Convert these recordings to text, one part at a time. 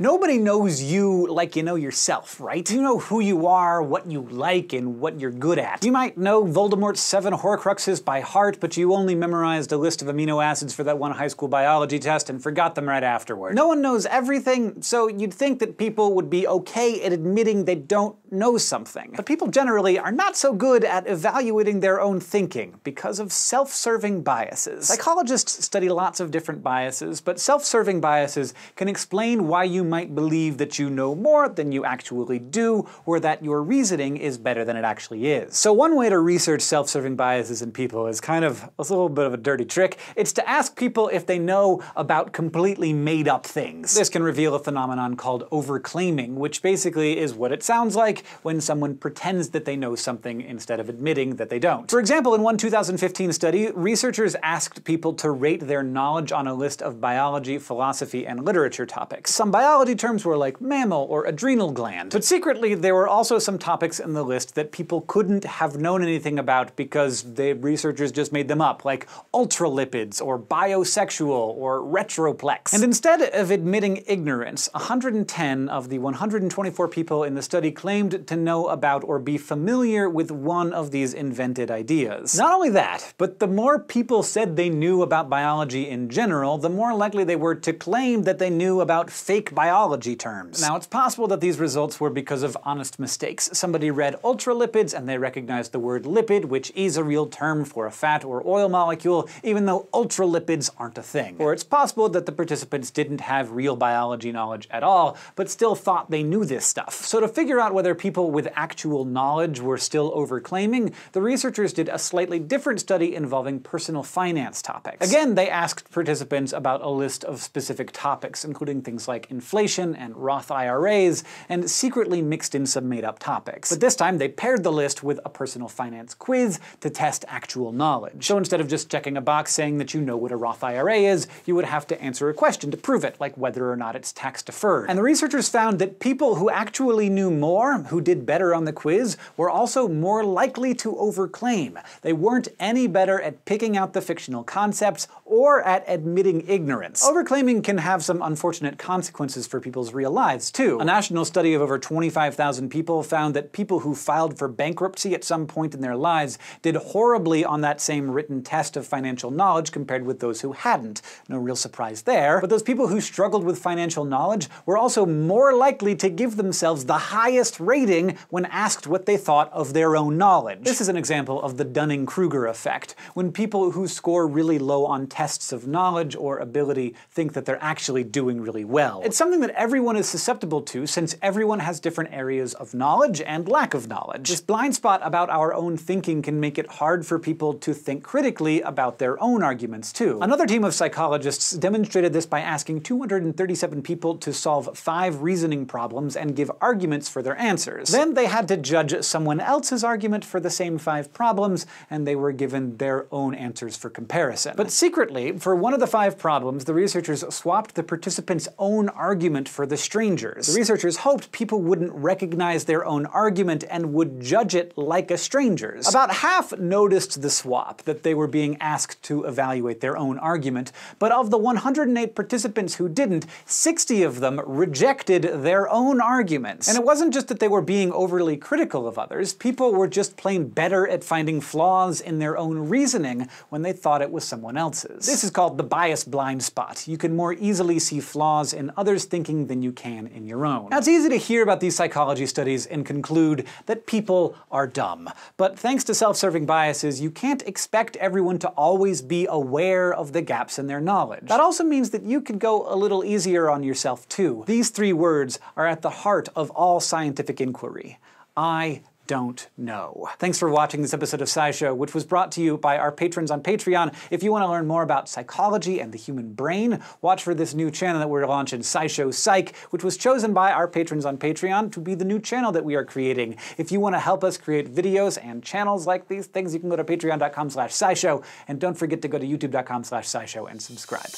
Nobody knows you like you know yourself, right? You know who you are, what you like, and what you're good at. You might know Voldemort's seven Horcruxes by heart, but you only memorized a list of amino acids for that one high school biology test and forgot them right afterward. No one knows everything, so you'd think that people would be okay at admitting they don't know something. But people generally are not so good at evaluating their own thinking because of self-serving biases. Psychologists study lots of different biases, but self-serving biases can explain why you might believe that you know more than you actually do, or that your reasoning is better than it actually is. So one way to research self-serving biases in people is kind of a little bit of a dirty trick. It's to ask people if they know about completely made-up things. This can reveal a phenomenon called overclaiming, which basically is what it sounds like when someone pretends that they know something instead of admitting that they don't. For example, in one 2015 study, researchers asked people to rate their knowledge on a list of biology, philosophy, and literature topics. Some biology biology terms were like mammal or adrenal gland. But secretly, there were also some topics in the list that people couldn't have known anything about because the researchers just made them up, like ultralipids or biosexual or retroplex. And instead of admitting ignorance, 110 of the 124 people in the study claimed to know about or be familiar with one of these invented ideas. Not only that, but the more people said they knew about biology in general, the more likely they were to claim that they knew about fake biology terms. Now, it's possible that these results were because of honest mistakes. Somebody read ultralipids and they recognized the word lipid, which is a real term for a fat or oil molecule, even though ultralipids aren't a thing. Or it's possible that the participants didn't have real biology knowledge at all, but still thought they knew this stuff. So to figure out whether people with actual knowledge were still overclaiming, the researchers did a slightly different study involving personal finance topics. Again, they asked participants about a list of specific topics, including things like inflation and Roth IRAs, and secretly mixed in some made-up topics. But this time they paired the list with a personal finance quiz to test actual knowledge. So instead of just checking a box saying that you know what a Roth IRA is, you would have to answer a question to prove it, like whether or not it's tax deferred. And the researchers found that people who actually knew more, who did better on the quiz, were also more likely to overclaim. They weren't any better at picking out the fictional concepts or at admitting ignorance. Overclaiming can have some unfortunate consequences for people's real lives, too. A national study of over 25,000 people found that people who filed for bankruptcy at some point in their lives did horribly on that same written test of financial knowledge compared with those who hadn't. No real surprise there. But those people who struggled with financial knowledge were also more likely to give themselves the highest rating when asked what they thought of their own knowledge. This is an example of the Dunning-Kruger effect, when people who score really low on tests of knowledge or ability think that they're actually doing really well. It's something something that everyone is susceptible to since everyone has different areas of knowledge and lack of knowledge. This blind spot about our own thinking can make it hard for people to think critically about their own arguments too. Another team of psychologists demonstrated this by asking 237 people to solve five reasoning problems and give arguments for their answers. Then they had to judge someone else's argument for the same five problems, and they were given their own answers for comparison. But secretly, for one of the five problems, the researchers swapped the participants' own argument argument for the strangers. The researchers hoped people wouldn't recognize their own argument and would judge it like a stranger's. About half noticed the swap, that they were being asked to evaluate their own argument, but of the 108 participants who didn't, 60 of them rejected their own arguments. And it wasn't just that they were being overly critical of others, people were just plain better at finding flaws in their own reasoning when they thought it was someone else's. This is called the bias blind spot. You can more easily see flaws in others' thinking thinking than you can in your own. Now, it's easy to hear about these psychology studies and conclude that people are dumb. But thanks to self-serving biases, you can't expect everyone to always be aware of the gaps in their knowledge. That also means that you could go a little easier on yourself too. These three words are at the heart of all scientific inquiry. I don't know. Thanks for watching this episode of SciShow, which was brought to you by our patrons on Patreon. If you want to learn more about psychology and the human brain, watch for this new channel that we're launching, SciShow Psych, which was chosen by our patrons on Patreon to be the new channel that we are creating. If you want to help us create videos and channels like these things, you can go to patreon.com slash scishow, and don't forget to go to youtube.com slash scishow and subscribe.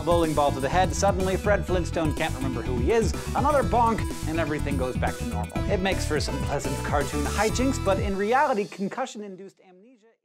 A bowling ball to the head, suddenly Fred Flintstone can't remember who he is, another bonk, and everything goes back to normal. It makes for some pleasant cartoon hijinks, but in reality, concussion-induced amnesia